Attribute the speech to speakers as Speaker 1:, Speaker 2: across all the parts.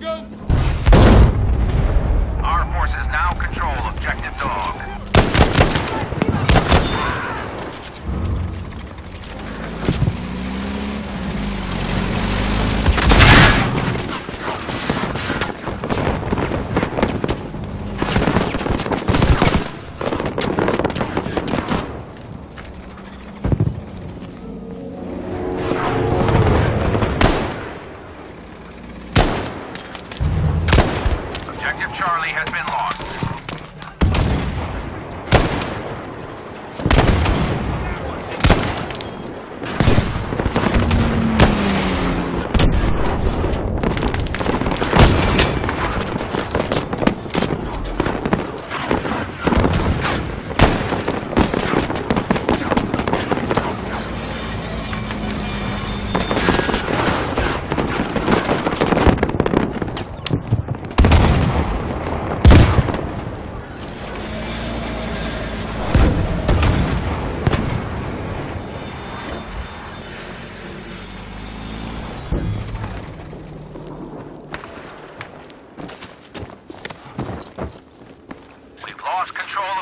Speaker 1: go!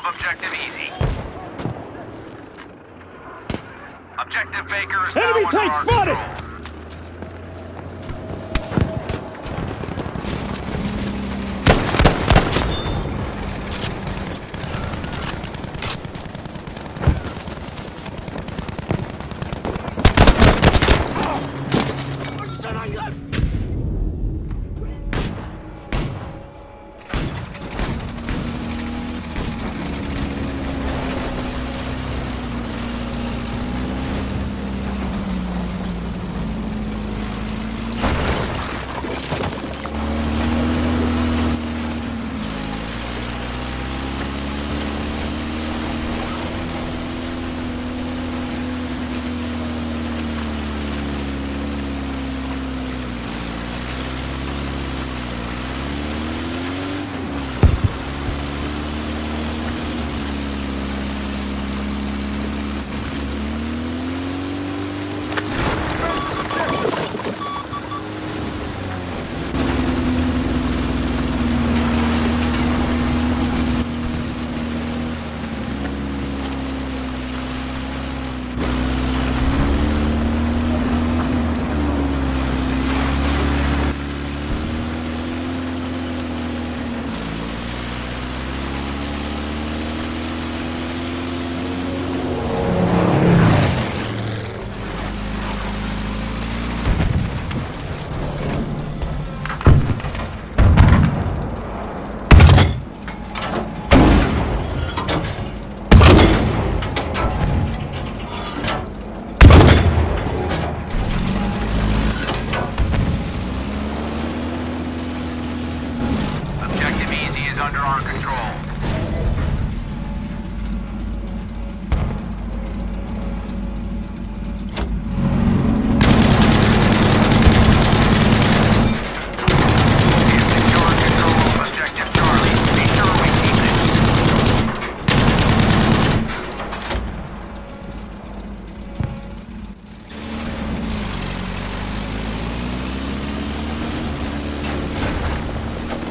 Speaker 1: objective easy. Objective Baker is
Speaker 2: Enemy
Speaker 1: now
Speaker 2: tank spotted!
Speaker 1: Control.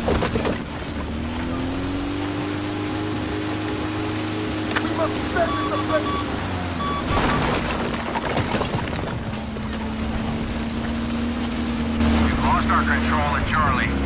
Speaker 1: we lost our control at Charlie.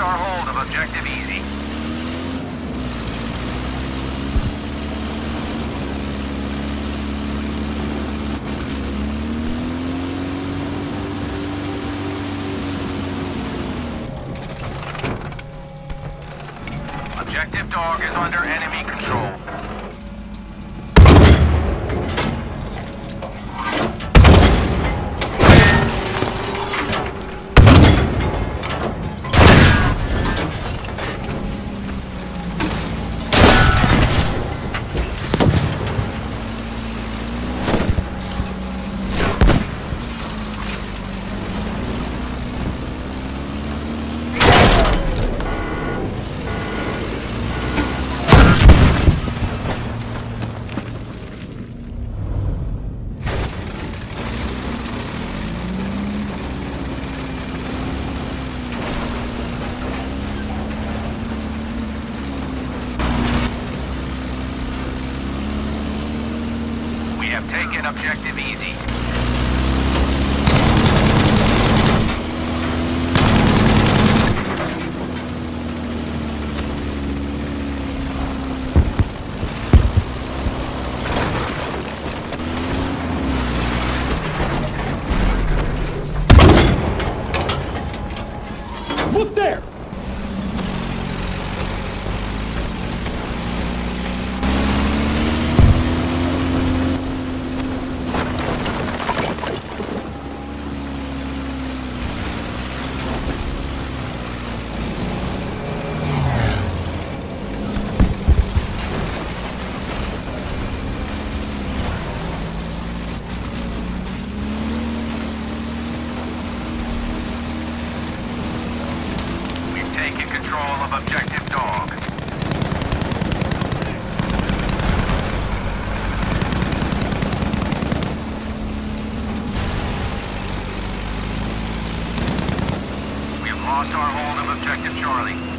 Speaker 1: Our hold of Objective Easy. Objective Dog is under enemy control. Control of Objective Dog. We have lost our hold of Objective Charlie.